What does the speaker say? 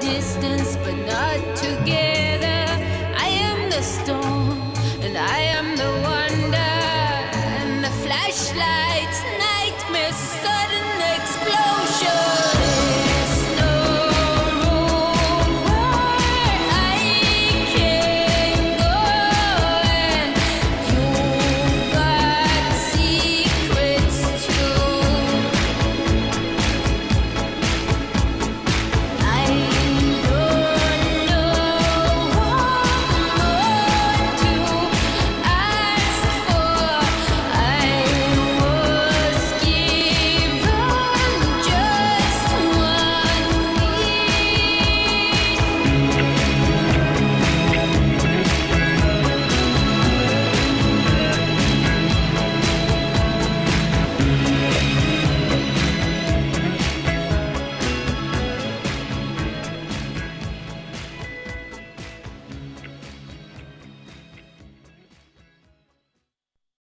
distance, but not together. I am the storm.